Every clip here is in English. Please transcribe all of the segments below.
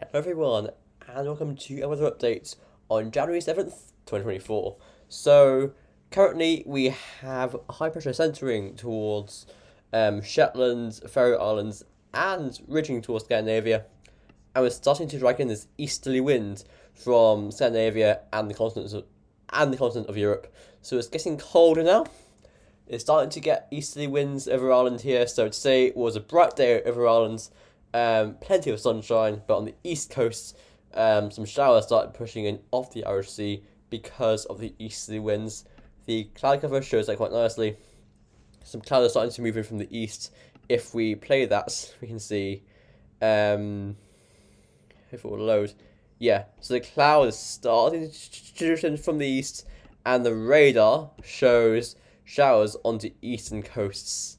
Hello everyone, and welcome to a weather update on January 7th, 2024. So, currently we have high pressure centering towards um, Shetland, Faroe Islands, and ridging towards Scandinavia. And we're starting to drag in this easterly wind from Scandinavia and the continent of, and the continent of Europe. So it's getting colder now. It's starting to get easterly winds over Ireland here. So today was a bright day over Ireland um, plenty of sunshine, but on the east coast, um, some showers started pushing in off the Irish Sea because of the easterly winds. The cloud cover shows that quite nicely. Some clouds are starting to move in from the east. If we play that, we can see, um, if it will load, yeah. So the cloud is starting from the east, and the radar shows showers on the eastern coasts.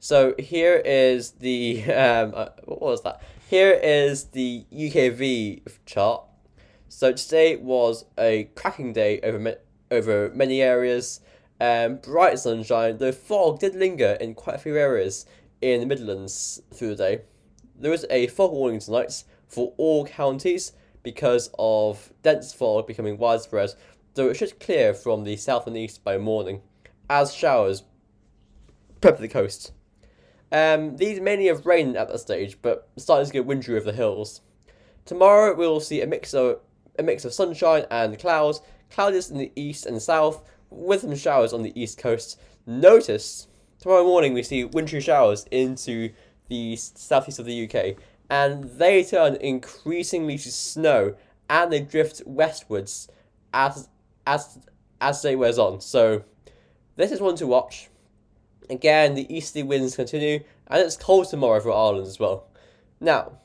So here is the um, uh, what was that? Here is the UKV chart. So today was a cracking day over over many areas. Um, bright sunshine. The fog did linger in quite a few areas in the Midlands through the day. There is a fog warning tonight for all counties because of dense fog becoming widespread, though it should clear from the south and east by morning, as showers prep the coast. Um, these mainly have rain at that stage, but starting to get wintry over the hills. Tomorrow we will see a mix of a mix of sunshine and clouds, cloudless in the east and south, with some showers on the east coast. Notice tomorrow morning we see wintry showers into the southeast of the UK, and they turn increasingly to snow, and they drift westwards as as as day wears on. So this is one to watch. Again, the easterly winds continue, and it's cold tomorrow for Ireland as well. Now,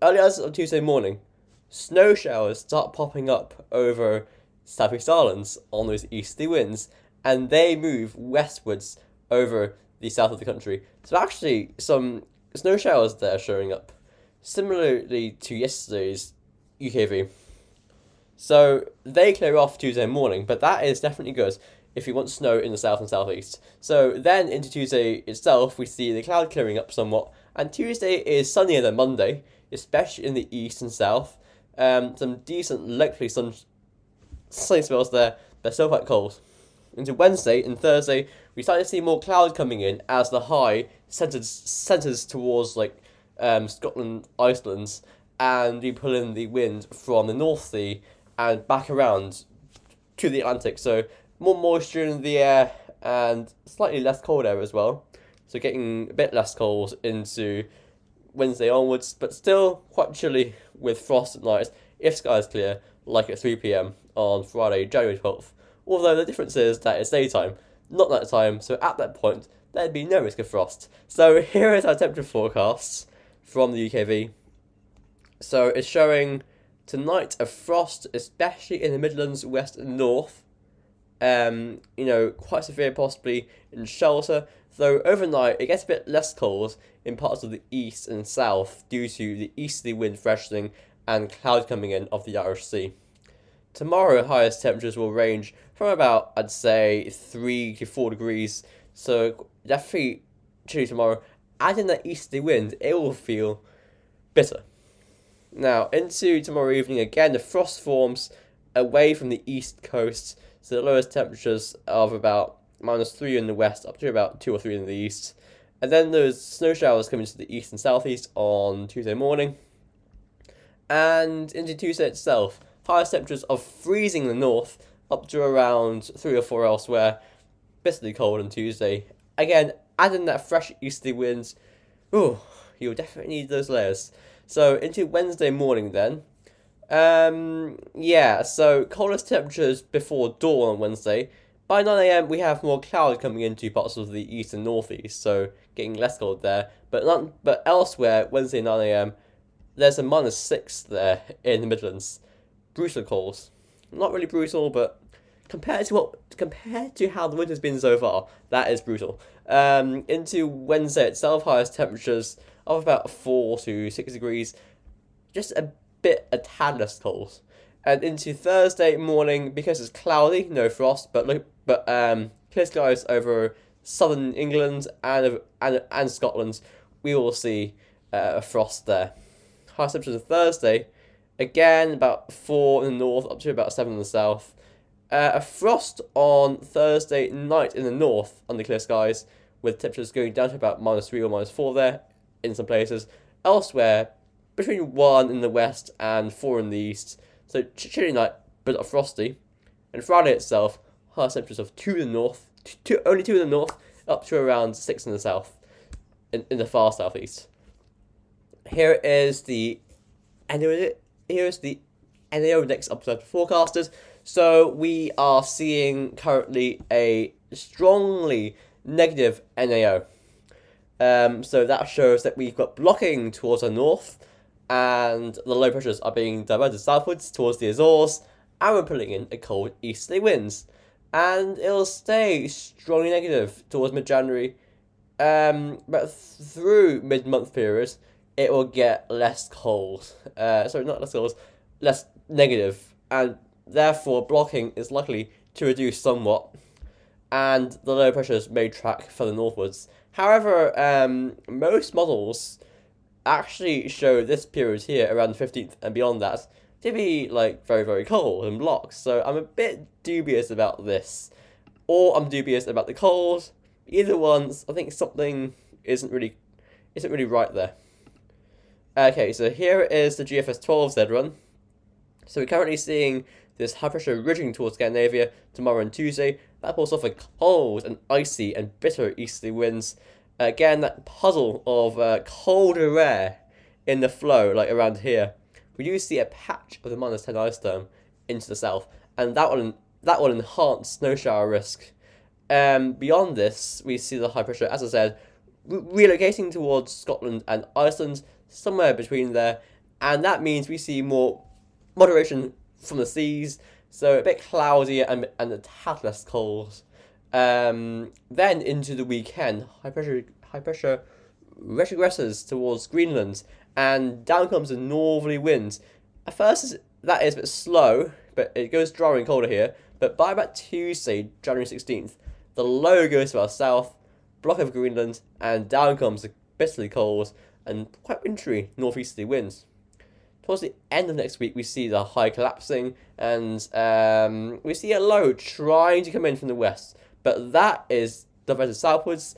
early hours of Tuesday morning, snow showers start popping up over Southeast Islands on those easterly winds, and they move westwards over the south of the country. So actually, some snow showers there showing up, similarly to yesterday's UKV. So they clear off Tuesday morning, but that is definitely good if you want snow in the south and southeast. So then into Tuesday itself, we see the cloud clearing up somewhat, and Tuesday is sunnier than Monday, especially in the east and south. Um, some decent likely sun sunny spells there, but still quite cold. Into Wednesday and Thursday, we start to see more cloud coming in as the high centers centers towards like um, Scotland, Iceland, and we pull in the wind from the North Sea and back around to the Atlantic. So more moisture in the air and slightly less cold air as well. So getting a bit less cold into Wednesday onwards, but still quite chilly with frost at night if sky is clear, like at 3 pm on Friday, January 12th. Although the difference is that it's daytime, not night time, so at that point there'd be no risk of frost. So here is our temperature forecast from the UKV. So it's showing tonight a frost, especially in the Midlands, West and North, um, you know, quite severe possibly in shelter, though overnight it gets a bit less cold in parts of the east and south due to the easterly wind freshening and cloud coming in off the Irish Sea. Tomorrow, highest temperatures will range from about, I'd say, 3 to 4 degrees, so definitely chilly tomorrow. Adding that easterly wind, it will feel bitter. Now, into tomorrow evening again, the frost forms away from the east coast so the lowest temperatures of about minus 3 in the west up to about 2 or 3 in the east. And then there's snow showers coming to the east and southeast on Tuesday morning. And into Tuesday itself, highest temperatures of freezing in the north up to around 3 or 4 elsewhere. Bitterly cold on Tuesday. Again, adding that fresh easterly winds, ooh, you'll definitely need those layers. So into Wednesday morning then, um, yeah, so coldest temperatures before dawn on Wednesday. By 9am, we have more cloud coming into parts of the east and northeast, so getting less cold there. But not, but elsewhere, Wednesday 9am, there's a minus 6 there in the Midlands. Brutal cold. Not really brutal, but compared to what compared to how the winter's been so far, that is brutal. Um, into Wednesday itself, highest temperatures of about 4 to 6 degrees. Just a bit a tad less cold. And into Thursday morning, because it's cloudy, no frost, but look, but um, clear skies over southern England and and and Scotland, we will see uh, a frost there. High temperatures on Thursday Again, about 4 in the north, up to about 7 in the south. Uh, a frost on Thursday night in the north under clear skies, with temperatures going down to about minus 3 or minus 4 there in some places. Elsewhere, between 1 in the west and 4 in the east. So chilly night, but frosty. And Friday itself, high temperatures of 2 in the north, two, only 2 in the north, up to around 6 in the south, in, in the far southeast. Here is the and here is the NAO upside forecasters. So we are seeing currently a strongly negative NAO. Um, so that shows that we've got blocking towards the north, and the low pressures are being diverted southwards towards the Azores, and we're pulling in a cold easterly winds. And it'll stay strongly negative towards mid January, um, but through mid month periods, it will get less cold. Uh, sorry, not less cold, less negative, and therefore blocking is likely to reduce somewhat, and the low pressures may track further northwards. However, um, most models actually show this period here around the 15th and beyond that to be like very very cold and blocks. So I'm a bit dubious about this, or I'm dubious about the cold. Either one's, I think something isn't really isn't really right there. Okay, so here is the GFS 12Z run. So we're currently seeing this high pressure ridging towards Scandinavia tomorrow and Tuesday. That pulls off a cold and icy and bitter easterly winds. Again, that puzzle of uh, colder air in the flow, like around here. We do see a patch of the minus 10 isotherm into the south, and that will, that will enhance snow shower risk. Um, beyond this, we see the high pressure, as I said, re relocating towards Scotland and Iceland, somewhere between there, and that means we see more moderation from the seas, so a bit cloudier and, and a tad less cold. Um, then into the weekend, high pressure high pressure retrogresses towards Greenland, and down comes the northerly winds. At first, that is a bit slow, but it goes drier and colder here. But by about Tuesday, January 16th, the low goes to our south, block of Greenland, and down comes the bitterly cold and quite wintry northeasterly winds. Towards the end of next week, we see the high collapsing, and um, we see a low trying to come in from the west, but that is diverted southwards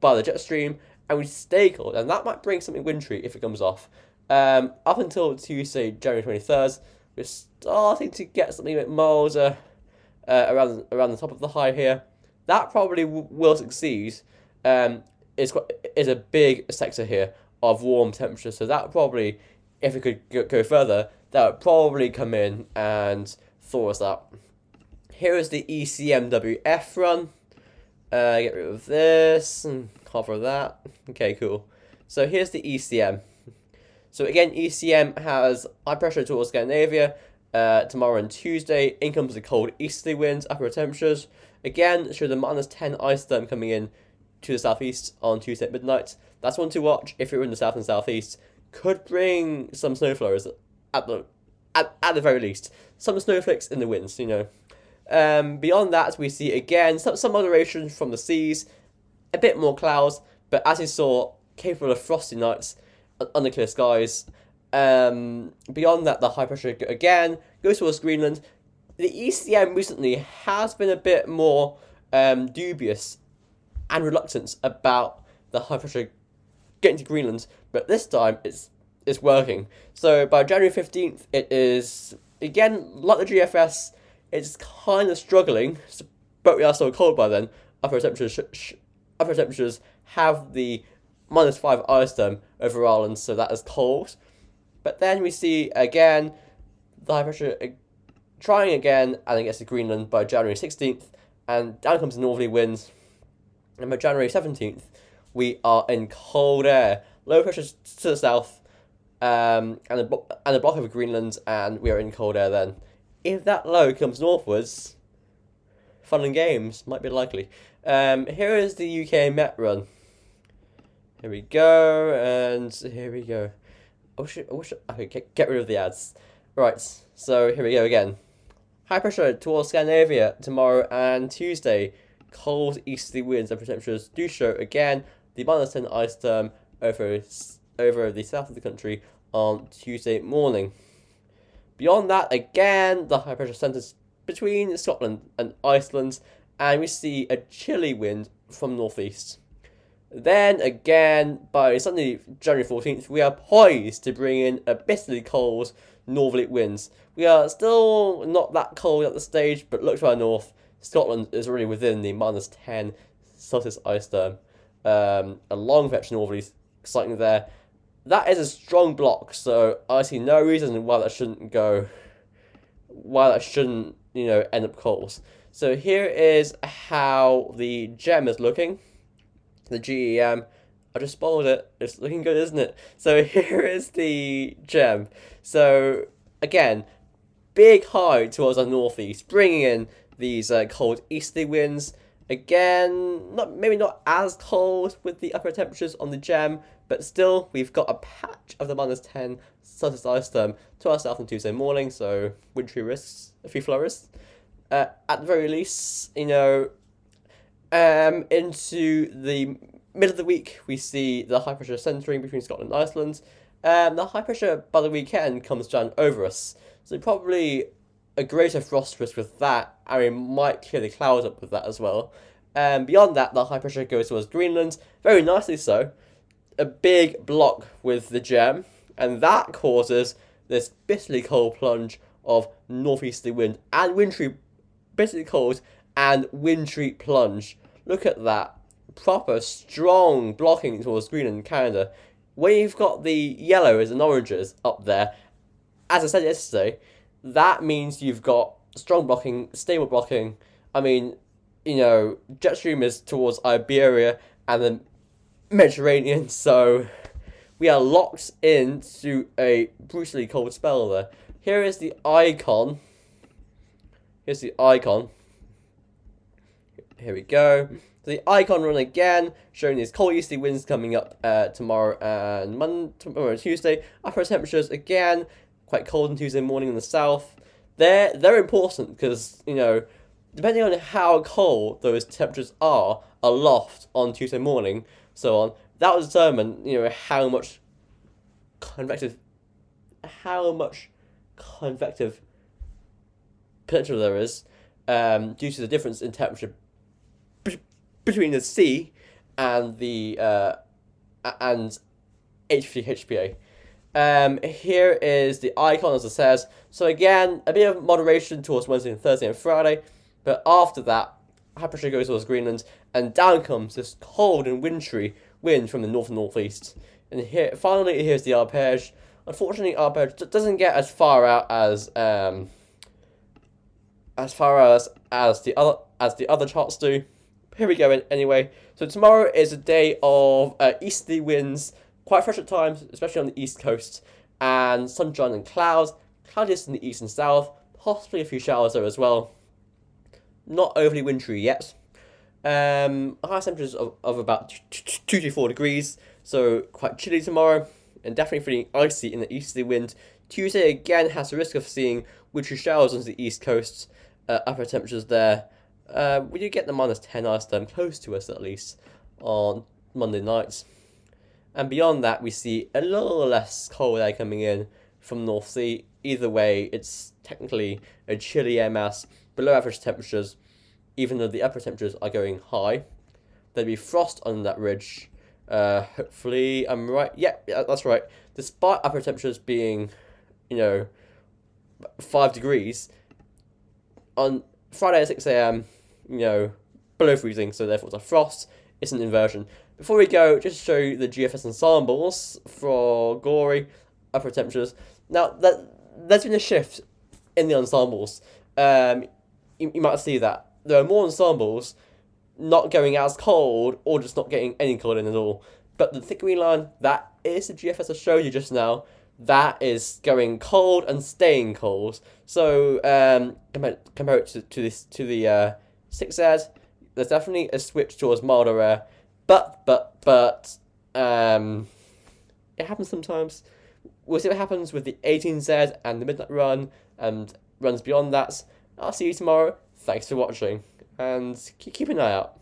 by the jet stream, and we stay cold, and that might bring something wintry if it comes off. Um, up until Tuesday, January 23rd, we're starting to get something a bit milder uh, around around the top of the high here. That probably will succeed. Um, it's got is a big sector here of warm temperature. So that probably, if it could go further, that would probably come in and thaw us up. Here is the ECMWF run. Uh, get rid of this and cover that. Okay, cool. So here's the ECM. So again, ECM has high pressure towards Scandinavia. Uh, tomorrow and Tuesday, in comes the cold easterly winds, upper temperatures. Again, show the minus 10 isotherm coming in to the southeast on Tuesday at midnight. That's one to watch if you're in the south and southeast. Could bring some snowflowers at the at, at the very least. Some snowflakes in the winds, you know. Um, beyond that, we see again some, some moderation from the seas, a bit more clouds, but as you saw, capable of frosty nights under clear skies. Um, beyond that, the high pressure again goes towards Greenland. The ECM recently has been a bit more um, dubious and reluctance about the high pressure getting to Greenland, but this time it's it's working. So by January 15th, it is, again, like the GFS, it's kind of struggling, but we are still cold by then. Upper temperatures, upper temperatures have the minus 5 isotherm over Ireland, so that is cold. But then we see, again, the high pressure uh, trying again, and it gets to Greenland by January 16th, and down comes the northerly winds. And by January 17th, we are in cold air. Low pressure to the south, um, and the and the block of Greenland, and we are in cold air. Then, if that low comes northwards, fun and games might be likely. Um, here is the UK Met run. Here we go, and here we go. Oh shit! Oh shit! Okay, get, get rid of the ads. Right, so here we go again. High pressure towards Scandinavia tomorrow and Tuesday. Cold easterly winds and temperatures do show again the minus 10 isotherm over, over the south of the country on Tuesday morning. Beyond that, again, the high pressure centres between Scotland and Iceland, and we see a chilly wind from northeast. Then again, by Sunday, January 14th, we are poised to bring in a bitterly cold northerly winds. We are still not that cold at the stage, but look to our north, Scotland is already within the minus 10 Celsius isotherm. Um, a long stretch northerly cycling there. That is a strong block, so I see no reason why that shouldn't go, why that shouldn't, you know, end up cold. So here is how the gem is looking. The GEM. I just spoiled it. It's looking good, isn't it? So here is the gem. So again, big high towards our northeast, bringing in these uh, cold easterly winds. Again, not maybe not as cold with the upper temperatures on the gem, but still we've got a patch of the minus 10 Celsius isotherm to ourselves on Tuesday morning, so wintry risks, a few flurries. Uh, at the very least, you know, um, into the middle of the week, we see the high pressure centering between Scotland and Iceland. Um, the high pressure by the weekend comes down over us, so probably a greater frost risk with that, and we might clear the clouds up with that as well. Um, beyond that, the high pressure goes towards Greenland, very nicely so. A big block with the gem, and that causes this bitterly cold plunge of northeasterly wind and wintry, bitterly cold and wintry plunge. Look at that. Proper, strong blocking towards Greenland, Canada. When you've got the yellows and oranges up there, as I said yesterday, that means you've got strong blocking, stable blocking. I mean, you know, jet stream is towards Iberia and the Mediterranean, so we are locked into a brutally cold spell there. Here is the icon. Here's the icon. Here we go. the icon run again, showing these cold easterly winds coming up uh, tomorrow and Monday, tomorrow Tuesday. Upper temperatures again, quite cold on Tuesday morning in the south. They're they're important because you know, depending on how cold those temperatures are aloft on Tuesday morning, so on, that will determine you know how much convective, how much convective potential there is, um, due to the difference in temperature between the sea and the uh, and H3 HPA. Um, here is the icon as it says. So again, a bit of moderation towards Wednesday and Thursday and Friday, but after that, high goes towards Greenland, and down comes this cold and wintry wind from the north and northeast. And here, finally, here's the arpege. Unfortunately, arpege doesn't get as far out as um, as far as as the other as the other charts do. Here we go. Anyway, so tomorrow is a day of uh, easterly winds quite fresh at times, especially on the east coast, and sunshine and clouds, cloudiest in the east and south, possibly a few showers there as well. Not overly wintry yet. Um, high temperatures of, of about 2 to 4 degrees, so quite chilly tomorrow, and definitely feeling icy in the easterly wind. Tuesday again has the risk of seeing wintry showers on the east coast, uh, upper temperatures there. Uh, we do get the minus 10 isotherm close to us at least on Monday nights. And beyond that, we see a little less cold air coming in from North Sea. Either way, it's technically a chilly air mass below average temperatures, even though the upper temperatures are going high. There'll be frost on that ridge. Uh, hopefully, I'm right. Yeah, yeah, that's right. Despite upper temperatures being, you know, 5 degrees, on Friday at 6 a.m., you know, below freezing, so therefore it's a frost, it's an inversion. Before we go, just show you the GFS ensembles for Gorey, upper temperatures. Now, that there's been a shift in the ensembles. Um, you, you might see that. There are more ensembles not going as cold or just not getting any cold in at all. But the thick green line, that is the GFS I showed you just now. That is going cold and staying cold. So um, compare, compare it to, to this to the uh, 6Z, there's definitely a switch towards milder air. But, but, but, um, it happens sometimes. We'll see what happens with the 18Z and the Midnight Run and runs beyond that. I'll see you tomorrow. Thanks for watching and keep an eye out.